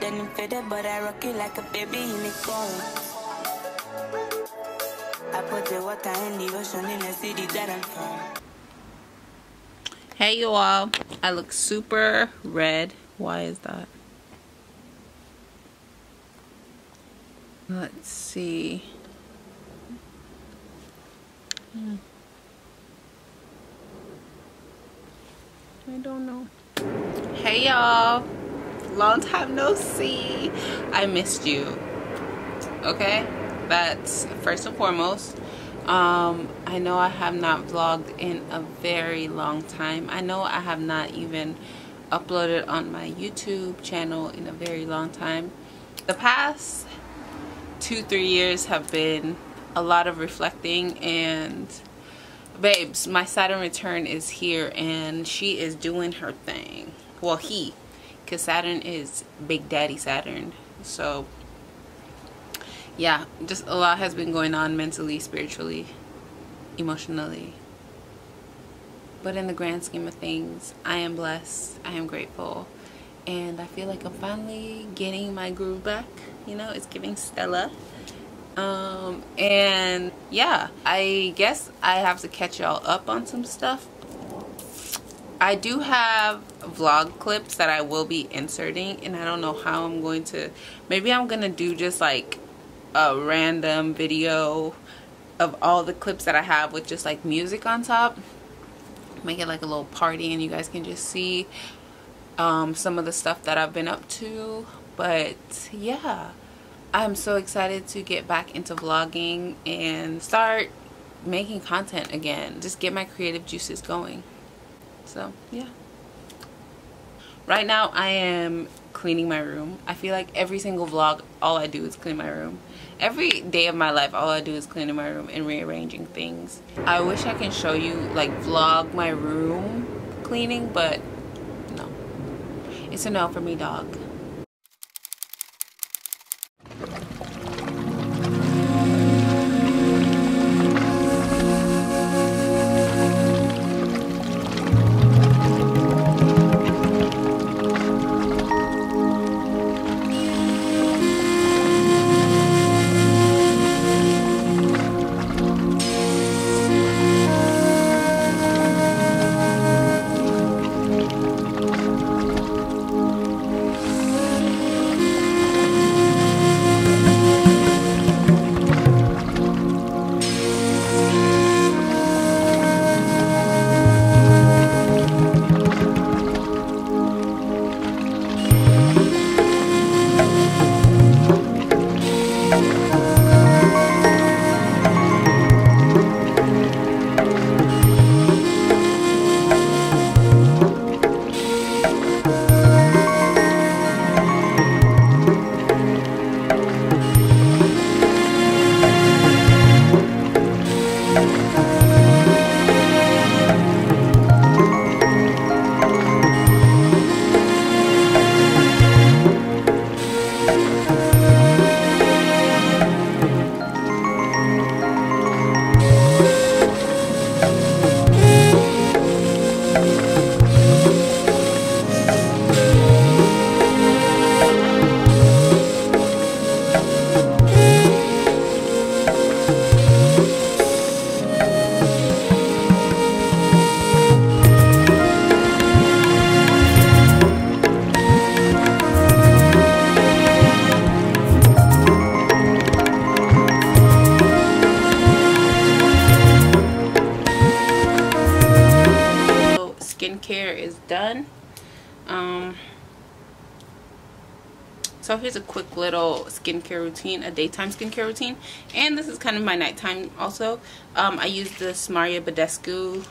denim faded, but I rock it like a baby in the car. I put the water in the ocean in the city that I'm from. Hey you all, I look super red. Why is that? Let's see. Hmm. I don't know. Hey y'all, long time no see. I missed you. Okay, that's first and foremost. Um, I know I have not vlogged in a very long time. I know I have not even uploaded on my YouTube channel in a very long time. The past two, three years have been a lot of reflecting and babes, my Saturn return is here and she is doing her thing. Well, he, because Saturn is Big Daddy Saturn. So, yeah, just a lot has been going on mentally, spiritually, emotionally. But in the grand scheme of things, I am blessed. I am grateful. And I feel like I'm finally getting my groove back. You know, it's giving Stella. Um, and yeah, I guess I have to catch y'all up on some stuff. I do have vlog clips that I will be inserting and I don't know how I'm going to, maybe I'm to do just like a random video of all the clips that I have with just like music on top. Make it like a little party and you guys can just see um, some of the stuff that I've been up to. But yeah. I'm so excited to get back into vlogging and start making content again. Just get my creative juices going. So, yeah. Right now, I am cleaning my room. I feel like every single vlog, all I do is clean my room. Every day of my life, all I do is cleaning my room and rearranging things. I wish I can show you, like, vlog my room cleaning, but no. It's a no for me, dog. Skincare routine a daytime skincare routine. And this is kind of my nighttime also. Um, I use this Mario Badescu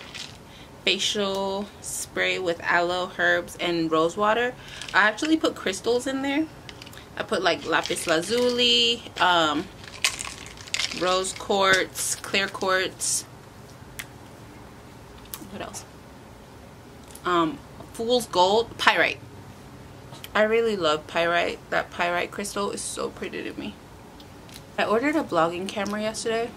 facial spray with aloe herbs and rose water. I actually put crystals in there. I put like lapis lazuli um, rose quartz clear quartz. What else? Um, fool's gold pyrite I really love pyrite. That pyrite crystal is so pretty to me. I ordered a vlogging camera yesterday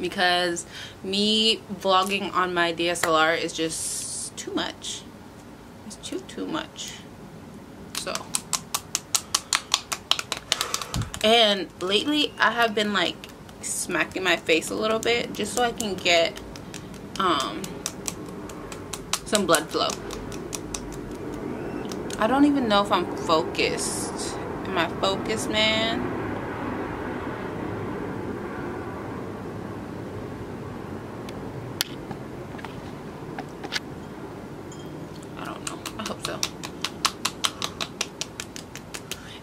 because me vlogging on my DSLR is just too much. It's too, too much. So, And lately I have been like smacking my face a little bit just so I can get um, some blood flow. I don't even know if I'm focused. Am I focused, man? I don't know. I hope so.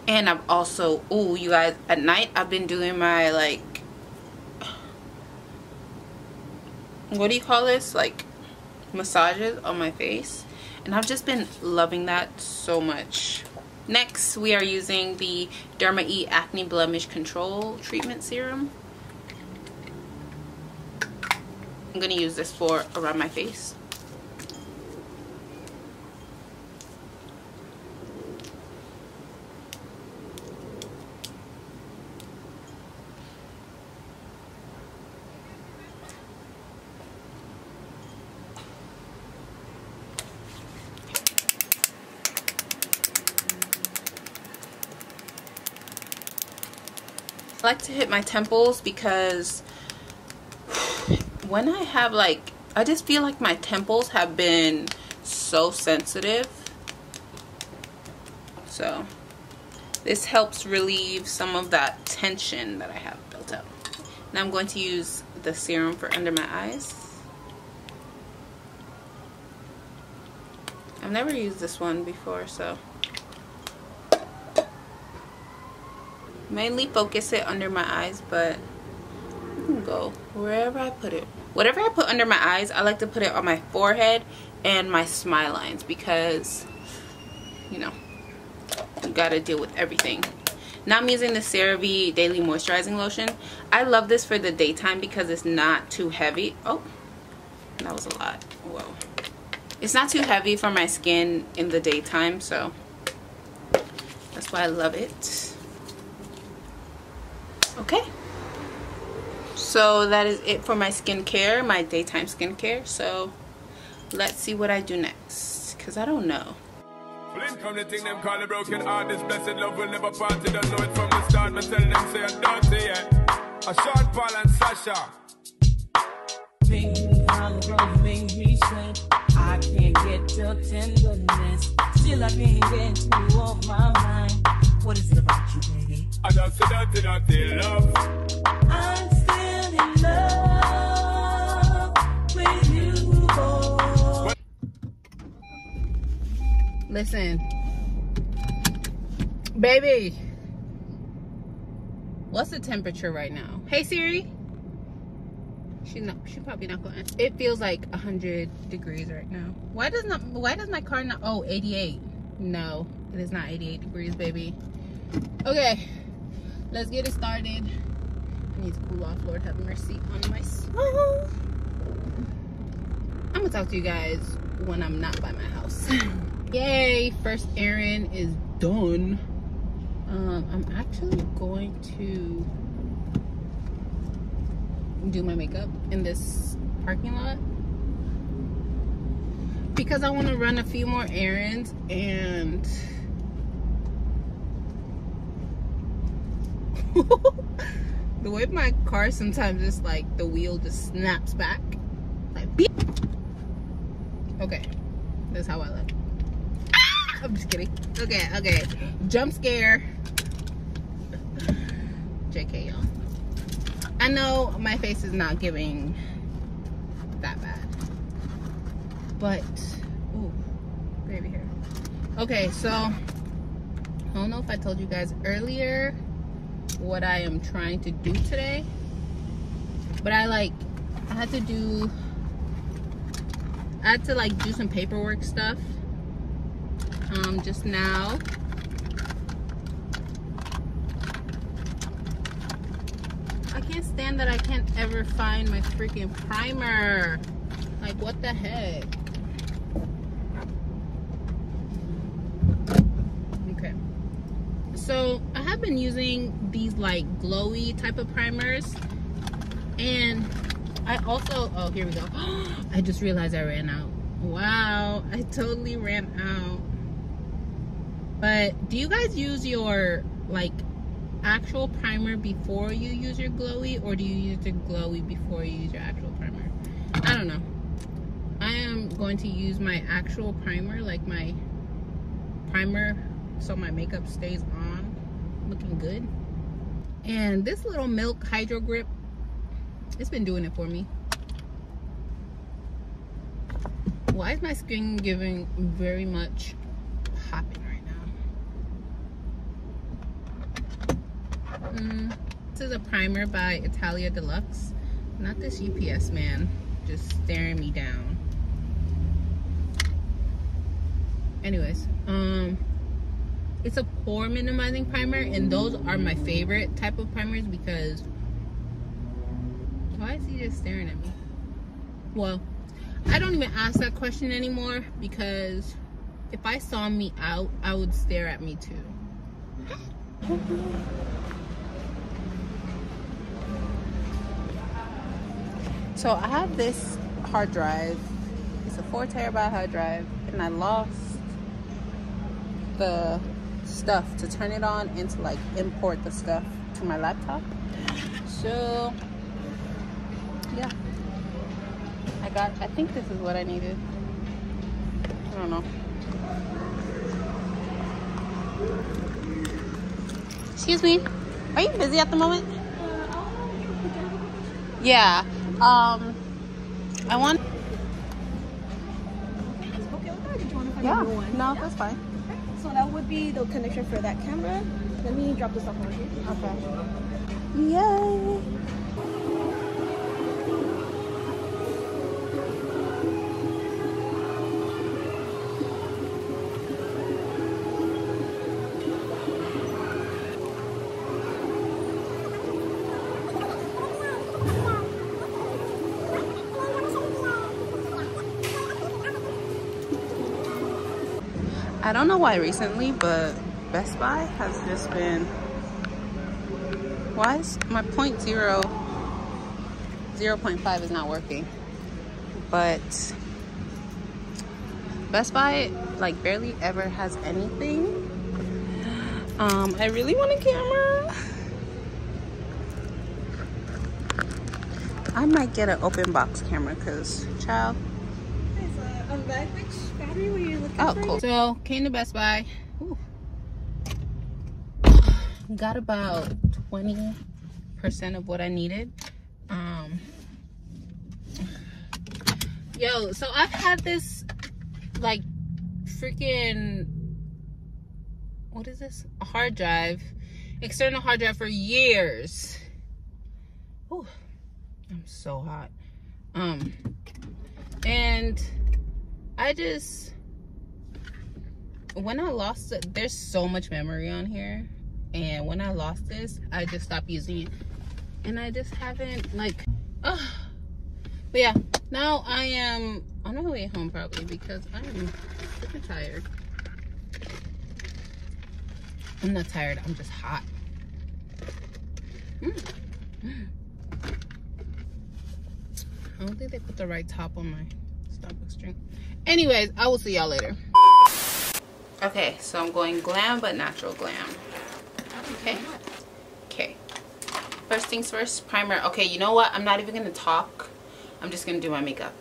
And I've also, oh, you guys, at night I've been doing my like what do you call this like massages on my face and I've just been loving that so much. Next we are using the Derma E acne blemish control treatment serum. I'm gonna use this for around my face I like to hit my temples because when I have like, I just feel like my temples have been so sensitive. So this helps relieve some of that tension that I have built up. Now I'm going to use the serum for under my eyes. I've never used this one before, so mainly focus it under my eyes but you can go wherever I put it whatever I put under my eyes I like to put it on my forehead and my smile lines because you know you gotta deal with everything now I'm using the CeraVe Daily Moisturizing Lotion. I love this for the daytime because it's not too heavy. Oh, that was a lot. Whoa. It's not too heavy for my skin in the daytime, so that's why I love it okay. So that is it for my skincare my daytime skincare. So let's see what I do next because I don't know. Blink the thing them call a broken heart This blessed love will never part. They don't know it from the start But tell them say I'm dirty, yeah A Sean Paul and Sasha. Make me holler, make me sweat I can't get your tenderness. Still I can't get you off my mind. What is it about you, baby? I don't say dirty, dirty love. I'm still in love with you. Listen, baby. What's the temperature right now? Hey Siri. She not. She probably not going. It feels like hundred degrees right now. Why does not? Why does my car not? Oh, 88. No, it is not 88 degrees, baby. Okay let's get it started. I need to cool off lord have mercy on my soul. I'm gonna talk to you guys when i'm not by my house. Yay first errand is done. Um, i'm actually going to do my makeup in this parking lot because i want to run a few more errands and the way my car sometimes is like the wheel just snaps back. Like beep. Okay. That's how I look. Ah! I'm just kidding. Okay, okay. Jump scare. JK y'all. I know my face is not giving that bad. But ooh, baby hair. Okay, so I don't know if I told you guys earlier what I am trying to do today. But I like, I had to do, I had to like do some paperwork stuff um, just now. I can't stand that I can't ever find my freaking primer. Like what the heck? Okay so I have been using like glowy type of primers and I also oh here we go I just realized I ran out wow I totally ran out but do you guys use your like actual primer before you use your glowy or do you use the glowy before you use your actual primer? I don't know. I am going to use my actual primer, like my primer so my makeup stays on looking good. And this little Milk Hydro Grip, it's been doing it for me. Why is my skin giving very much popping right now? Mm, this is a primer by Italia Deluxe. Not this UPS man just staring me down. Anyways, um, it's a pore minimizing primer and those are my favorite type of primers because why is he just staring at me? Well, I don't even ask that question anymore because if I saw me out, I would stare at me too. So I have this hard drive. It's a four terabyte hard drive and I lost the stuff to turn it on and to like import the stuff to my laptop. So yeah. I got I think this is what I needed. I don't know. Excuse me. Are you busy at the moment? Yeah. Um I want Okay with that? Did you want to Yeah. a new one? No, that's fine. Would be the connection for that camera. Let me drop this off over here. Okay. Yay. I don't know why recently, but Best Buy has just been. Why is my point zero, 0.5 is not working? But Best Buy like barely ever has anything. Um, I really want a camera. I might get an open box camera because, child, that, which battery were you looking Oh, for? cool. So came to Best Buy. Ooh. Got about 20% of what I needed. Um, yo, so I've had this like freaking what is this? A hard drive, external hard drive for years. Ooh, I'm so hot. Um, and I just when I lost it, there's so much memory on here. And when I lost this, I just stopped using it. And I just haven't like oh but yeah, now I am on my way home probably because I am super tired. I'm not tired, I'm just hot. Mm. I don't think they put the right top on my Starbucks drink. Anyways, I will see y'all later. Okay, so I'm going glam but natural glam. Okay. Okay. First things first, primer. Okay, you know what? I'm not even gonna talk. I'm just gonna do my makeup.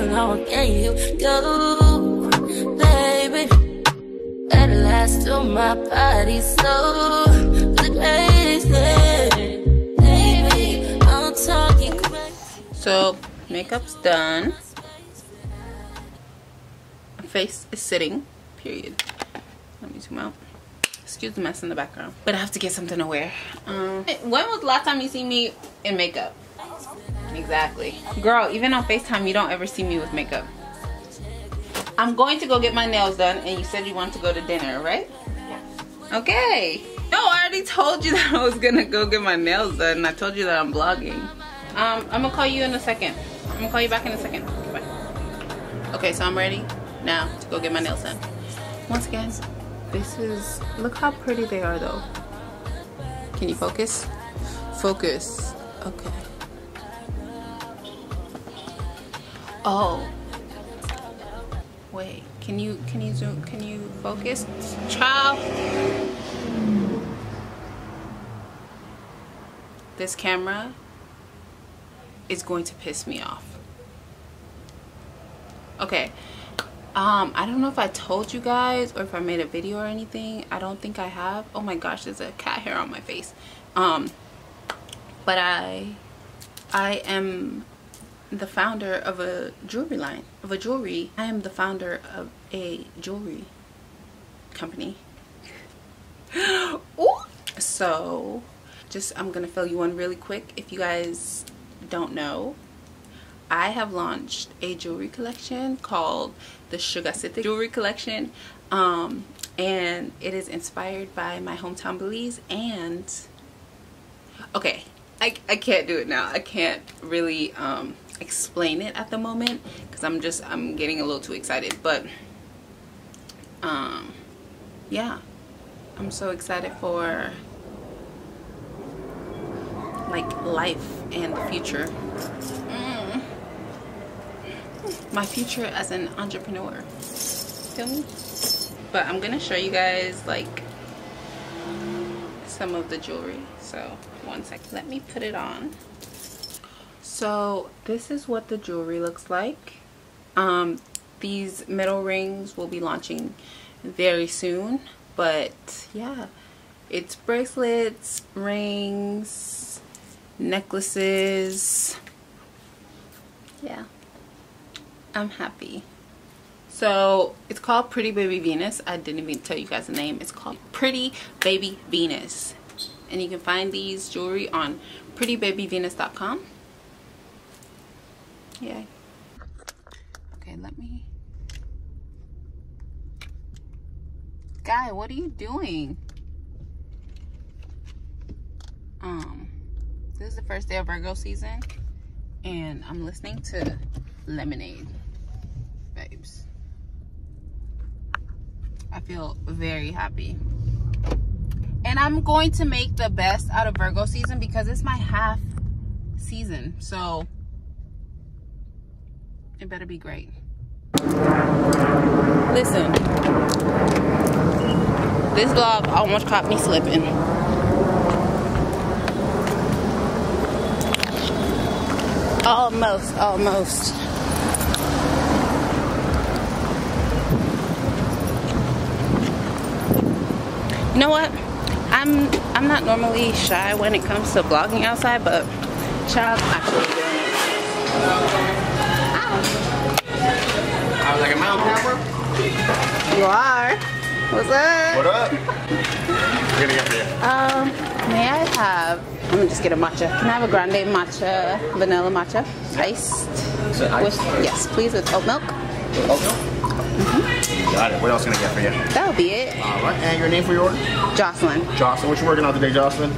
How, how long can you go, baby? At last, till my body so crazy. Baby, I'm talking crazy. So makeup's done. Face is sitting. Period. Let me zoom out. Excuse the mess in the background. But I have to get something to wear. Um, when was the last time you see me in makeup? Exactly. Girl, even on FaceTime, you don't ever see me with makeup. I'm going to go get my nails done, and you said you want to go to dinner, right? Okay. No, I already told you that I was gonna go get my nails done. and I told you that I'm vlogging. Um, I'm gonna call you in a second. I'm gonna call you back in a second. Okay, bye. Okay, so I'm ready now to go get my nails done. Once again, this is, look how pretty they are though. Can you focus? Focus. Okay. Oh. Wait, can you, can you zoom, can you focus? Child. This camera is going to piss me off. Okay. Um, I don't know if I told you guys or if I made a video or anything. I don't think I have. Oh my gosh, there's a cat hair on my face. Um, but I, I am the founder of a jewelry line, of a jewelry. I am the founder of a jewelry company. Ooh. So, just I'm gonna fill you in really quick. If you guys don't know, I have launched a jewelry collection called the Sugar City Jewelry Collection. Um, and it is inspired by my hometown Belize and okay, I, I can't do it now. I can't really um, explain it at the moment because I'm just I'm getting a little too excited but um yeah. I'm so excited for like life and the future. Mm. my future as an entrepreneur. Feel me? But I'm gonna show you guys like some of the jewelry. So one sec. Let me put it on so this is what the jewelry looks like. Um these metal rings will be launching very soon but yeah. It's bracelets rings necklaces. Yeah. I'm happy. So it's called pretty baby venus. I didn't even tell you guys the name. It's called pretty baby venus. And you can find these jewelry on prettybabyvenus.com yeah. Okay let me. Guy what are you doing? Um this is the first day of virgo season and i'm listening to lemonade babes i feel very happy. And i'm going to make the best out of virgo season because it's my half season so it better be great. Listen. This vlog almost caught me slipping. Almost almost. You know what? I'm i'm not normally shy when it comes to vlogging outside but child I'm actually doing it I was like a mountain camper. you are What's up? What up? We're gonna get for you. Um, may I have, let me just get a matcha. Can I have a grande matcha, vanilla matcha, iced? With, yes, please, with oat milk. With Oat milk? You got it. What else can I get for you? That'll be it. All right. And your name for your order? Jocelyn. Jocelyn. What you working on today, Jocelyn?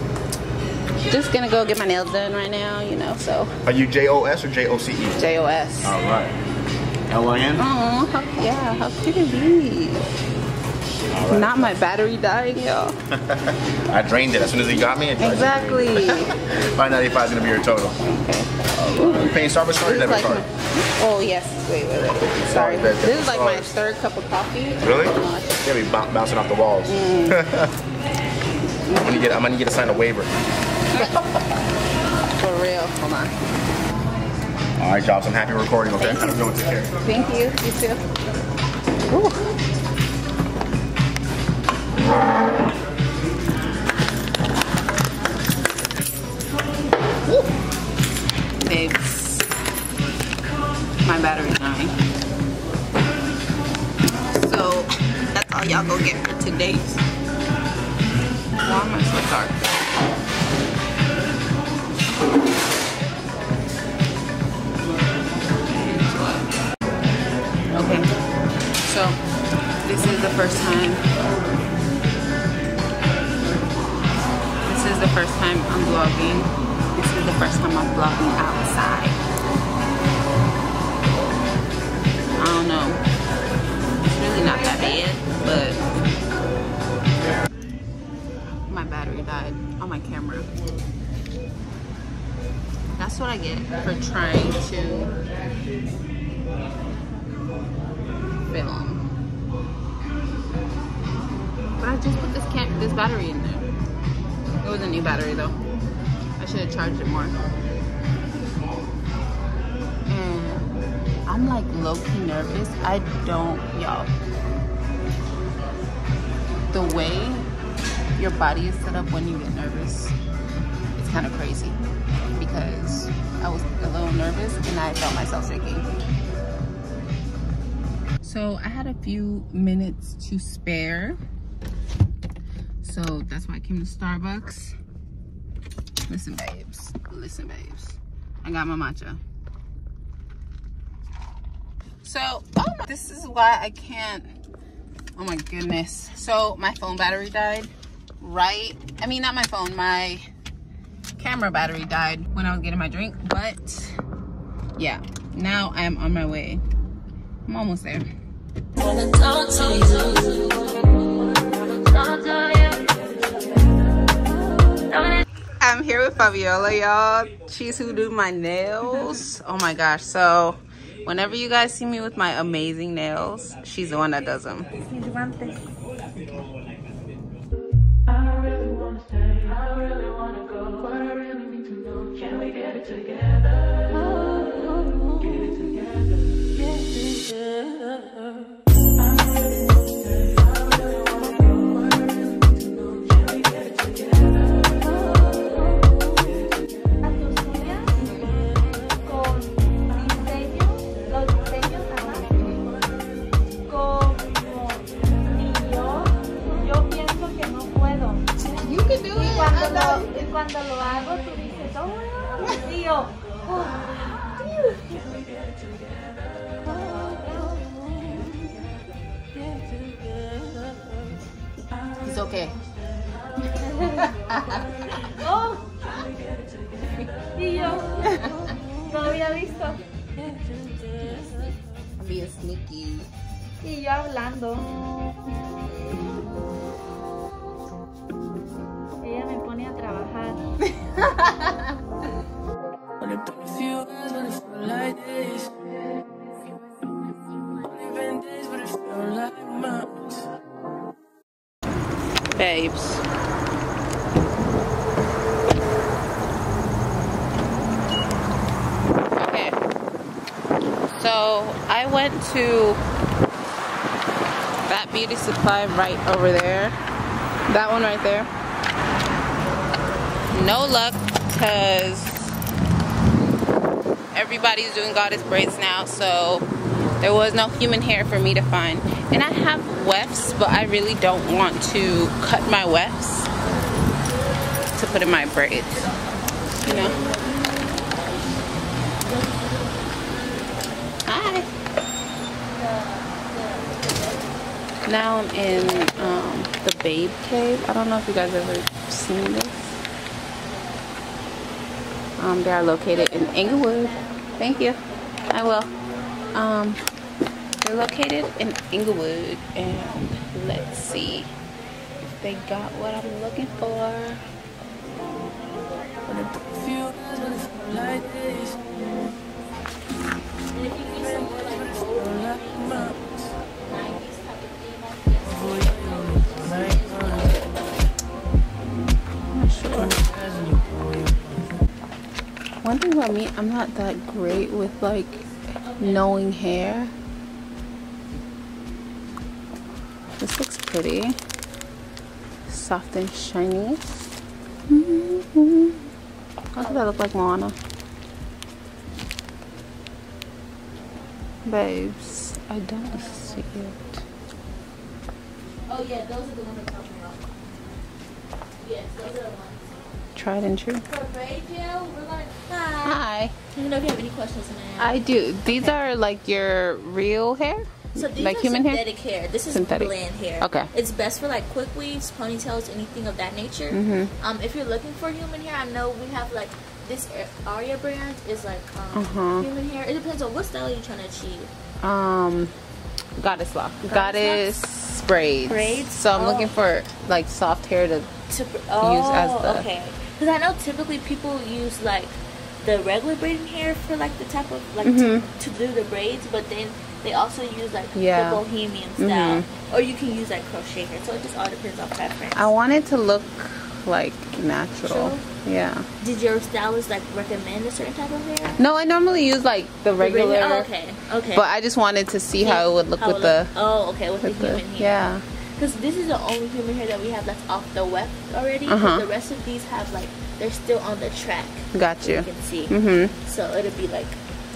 Just gonna go get my nails done right now, you know, so Are you J O S or J O C E? J-O-S. All right. L I N. Oh, how, yeah, how cute it be? Not my battery dying, y'all. I drained it as soon as he got me. To Exactly. drain. 595 is gonna be your total. Okay. You paying Starbucks card or debit like card? my, oh yes, wait, wait, wait. Sorry. This is like my third cup of coffee. Really? It's- Yeah, be bouncing off the walls. Mm. I'm gonna get. I'm gonna get to sign a waiver. All right, Jobs. I'm happy recording. Okay. Good one. Take care. Thank you. You too. Ooh. My battery's dying. So that's all y'all go get for today. Why am I so dark? First time. This is the first time I'm vlogging. This is the first time I'm vlogging outside. I don't know. It's really not that bad, but my battery died on my camera. That's what I get for trying to this battery in there. It was a new battery though. I should have charged it more. And I'm like low key nervous. I don't, y'all. The way your body is set up when you get nervous, it's kind of crazy. Because I was a little nervous and I felt myself shaking. So I had a few minutes to spare. So that's why I came to Starbucks. Listen, babes. Listen, babes. I got my matcha. So, oh my, this is why I can't. Oh my goodness. So my phone battery died, right? I mean, not my phone, my camera battery died when I was getting my drink. But yeah, now I'm on my way. I'm almost there. I'm here with Fabiola, y'all. She's who do my nails. Oh my gosh. So whenever you guys see me with my amazing nails, she's the one that does them. Went to that beauty supply right over there. That one right there. No luck because everybody's doing goddess braids now. So There was no human hair for me to find. And I have wefts, but I really don't want to cut my wefts to put in my braids. You know? Hi. Now I'm in um, the Babe Cave. I don't know if you guys ever seen this. Um, they are located in Inglewood. Thank you. I will. Um, they're located in Inglewood, and let's see if they got what I'm looking for. One thing about me, I'm not that great with like knowing hair. This looks pretty. Soft and shiny. How does that look like Moana? Babes, I don't see it. Oh yeah, those are the ones I'm talking about. Yes, those are the ones. Tried and true. For braid gel, we're like, hi. Hi. Let me know if you have any questions. I do. These are like your real hair? So these like are human hair? synthetic hair. This is Synthetic. blend hair. Okay. It's best for like quick weaves, ponytails, anything of that nature. Mm -hmm. Um, if you're looking for human hair, I know we have like this Aria brand is like um, Uh-huh. human hair. It depends on what style you're trying to achieve. Um, goddess lock. Goddess, braids. Braids? So I'm Oh. looking for like soft hair to. To oh, Use as the- okay. Because I know typically people use like the regular braiding hair for like the type of like Mhm. to, to do the braids, but then they also use like Yeah. the bohemian style, Mhm. or you can use like crochet hair. So it just all depends on preference. I want it to look like natural. Natural? Yeah. Did your stylist like recommend a certain type of hair? No, I normally use like the regular. Oh, okay, okay. But I just wanted to see how it would look How with it the. look- oh, okay, with, with the the- human hair. yeah. Because this is the only human hair that we have that's off the weft already. Uh-huh. The rest of these have like they're still on the track. Got you. You can see. Mhm. So it'll be like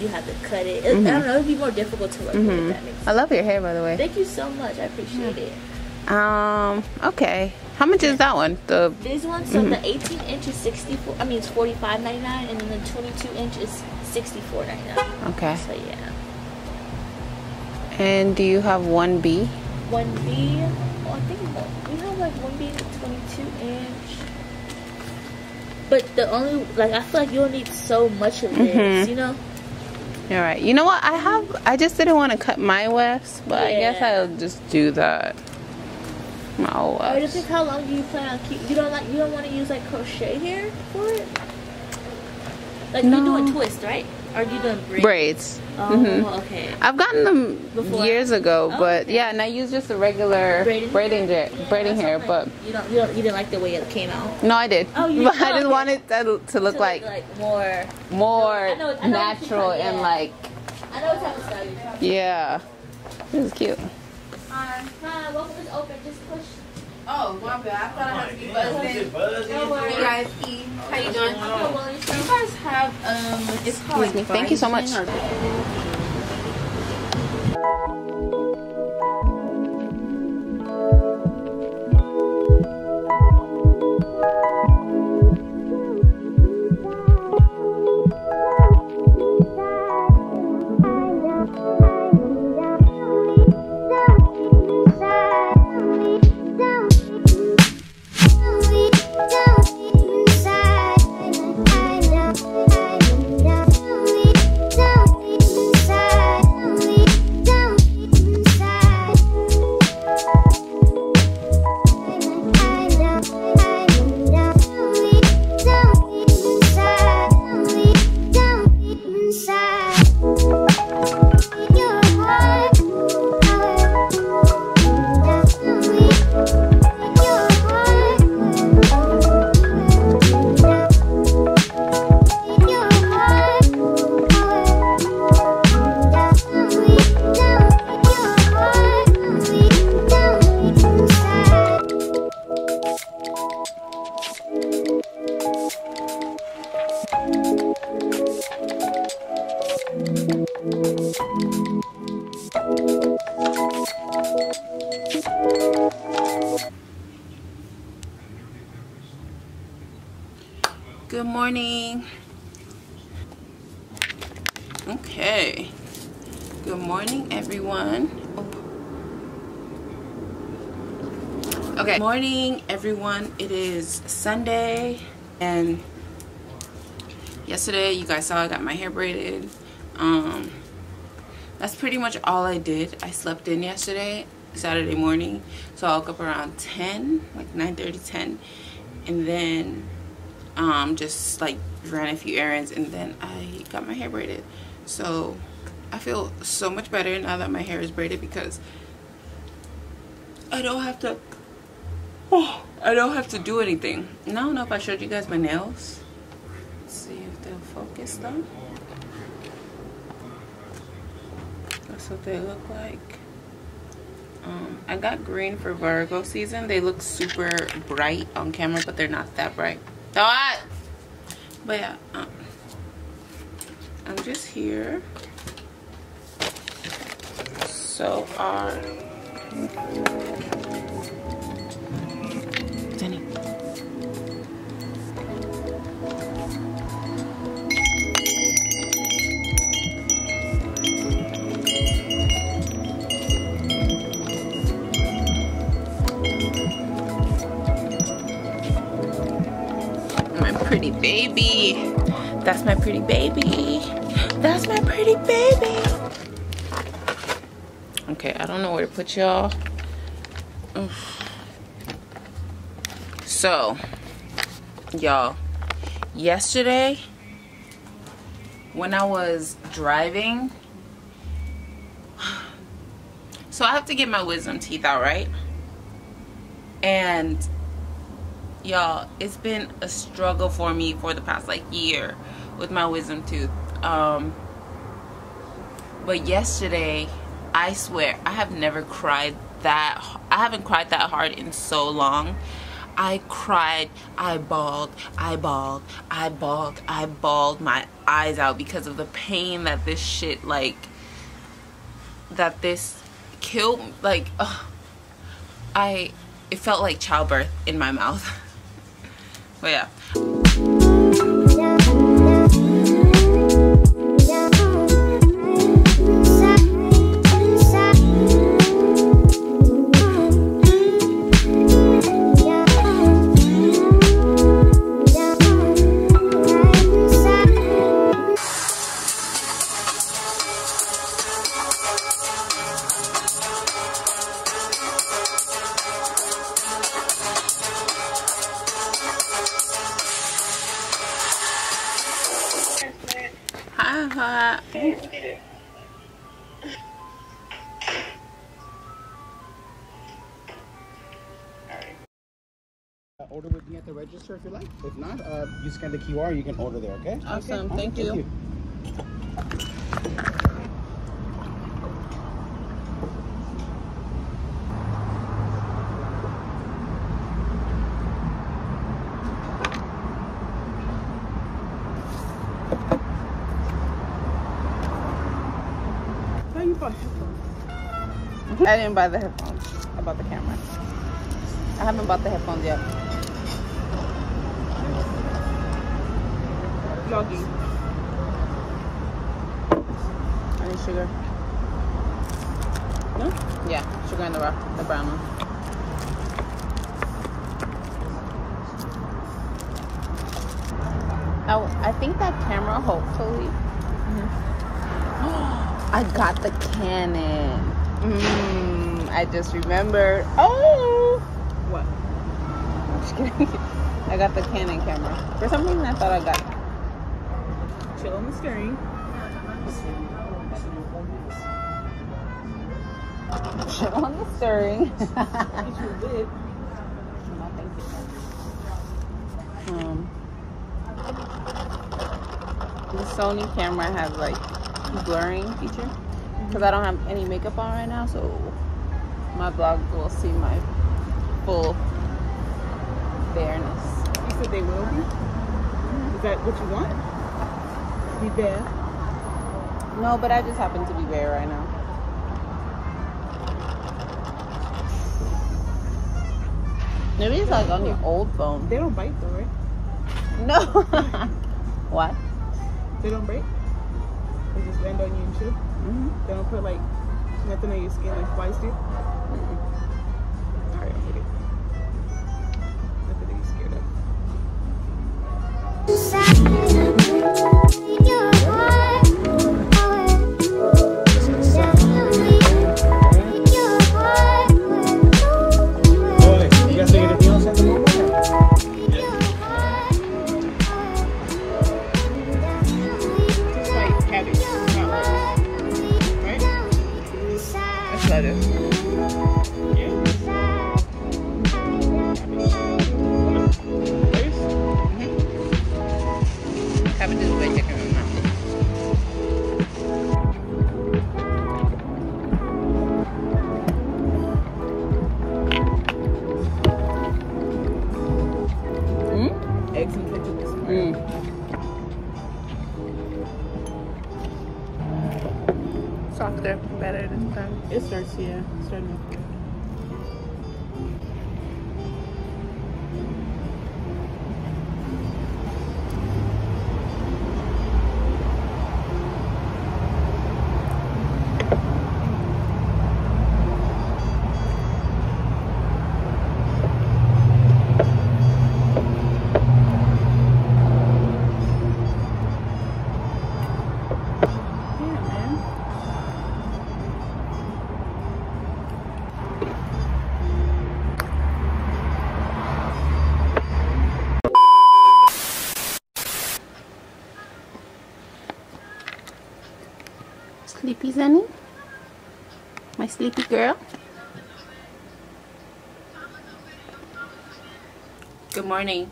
you have to cut it. it I Mhm. don't know. It'll be more difficult to work with. Mhm. If that makes. I love your hair, by the way. Thank you so much. I appreciate it. Um. Okay. How much is that one? The. this ones, so Mhm. the 18 inch is 64. I mean, it's 45.99, and then the 22 inch is 64.99. Okay. So yeah, And do you have one B? One B. Oh, I think we have like one B 22 inch. But the only like I feel like you don't need so much of this, Mhm. you know. All right. You know what? I have. I just didn't want to cut my wefts, but I guess I'll just do that. My Or it wefts. depends how long do you plan on keep. You don't like you don't want to use like crochet hair for it. Like No. you do a twist, right? Or you doing braids? Braids. Oh, Mhm. okay. I've gotten them Before? years ago, Oh, but okay. yeah, and I use just a regular Braided braiding, hair? braiding hair. But you don't, you don't, you didn't like the way it came out. no, I did. Oh, you but did? I just okay. wanted to look To like, like more. more I know- I know natural and yeah. like I know what type of style you're talking. about. yeah. This is cute. Hi, hi. Welcome is open. Just push. Oh my bad. I thought I had to be buzzing. Don't worry. Hey guys, E, how you doing? Okay, well, you You guys have um. it's Excuse me. Thank you so much. Everyone. It is Sunday, and yesterday you guys saw I got my hair braided. Um, that's pretty much all I did. I slept in yesterday, Saturday morning, so I woke up around 10, like 9:30, 10, and then um, just like ran a few errands, and then I got my hair braided. So I feel so much better now that my hair is braided because I don't have to. Oh, I don't have to do anything. And I don't know if I showed you guys my nails. Let's see if they'll focus though. That's what they look like. Um, I got green for Virgo season. They look super bright on camera, but they're not that bright. What? But yeah, um, I'm just here. So are baby. That's my pretty baby. That's my pretty baby. Okay, I don't know where to put y'all. So, y'all, yesterday when I was driving, so I have to get my wisdom teeth out, right? And y'all, it's been a struggle for me for the past like year with my wisdom tooth. Um, but yesterday, I swear, I have never cried that. I haven't cried that hard in so long. I cried, I bawled, I bawled, I bawled, I bawled my eyes out because of the pain that this shit like that this killed like ugh, I it felt like childbirth in my mouth. but yeah. Order with me at the register if you like. If not, uh, you scan the QR, you can order there, okay? Awesome, Okay, thank you. How you? I didn't buy the headphones. I bought the camera. I haven't bought the headphones yet. Vlogging. I need sugar. No? Yeah, sugar in the raw, the brown one. I, I think that camera, hopefully. I got the Canon. Mm, I just remembered. Oh! What? I'm just kidding. I got the Canon camera. For some reason, I thought I got Chill on the steering. shit on the steering. If you did. No, thank you. Um, the Sony camera has like blurring feature because I don't have any makeup on right now, so my vlog will see my full bareness. You said they will be? Is that what you want? Be there. No, but I just happen to be bare right now. Maybe it's like on your old phone. They don't bite though, right? No. what? They don't break. They just land on you and shit. Mm-hmm. They don't put like nothing on your skin like flies do. I'm That's Sleepy Zenny? My sleepy girl? Good morning.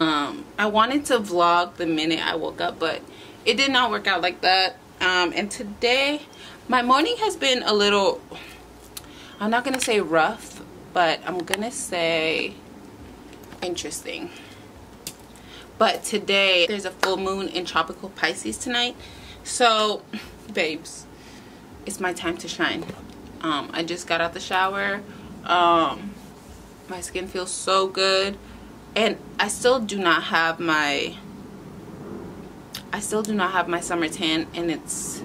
Um, I wanted to vlog the minute I woke up, but it did not work out like that. Um, and today, my morning has been a little, I'm not going to say rough, but I'm going to say interesting. But today, there's a full moon in tropical Pisces tonight. So, babes, it's my time to shine. Um, I just got out the shower. Um, my skin feels so good. And I still do not have my I still do not have my summer tan and it's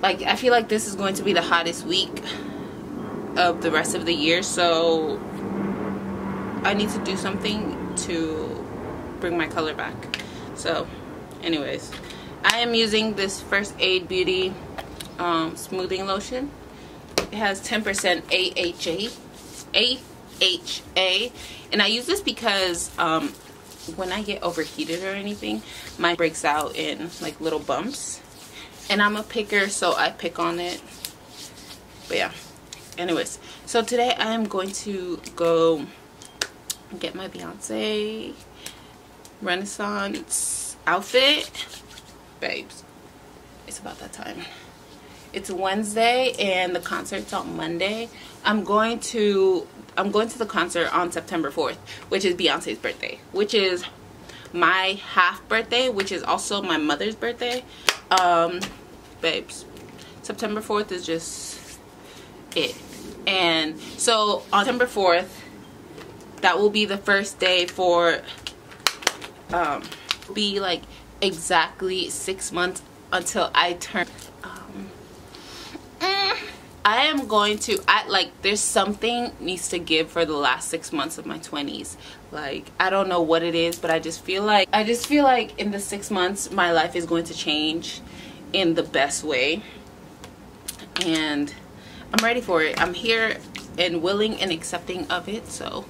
like I feel like this is going to be the hottest week of the rest of the year so I need to do something to bring my color back. So anyways, I am using this First Aid Beauty um, smoothing lotion. It has 10% AHA, AHA, and I use this because um, when I get overheated or anything, mine breaks out in like little bumps. And I'm a picker, so I pick on it. But yeah, anyways, so today I am going to go get my Beyonce Renaissance outfit. Babes, it's about that time. It's Wednesday and the concert's on Monday. I'm going to I'm going to the concert on September 4th, which is Beyonce's birthday, which is my half birthday, which is also my mother's birthday. Um, babes, September 4th is just it. And so on September 4th, that will be the first day for um be like exactly six months until I turn um I am going to I like there's something needs to give for the last six months of my 20s like I don't know what it is but I just feel like I just feel like in the six months my life is going to change in the best way. And I'm ready for it. I'm here and willing and accepting of it so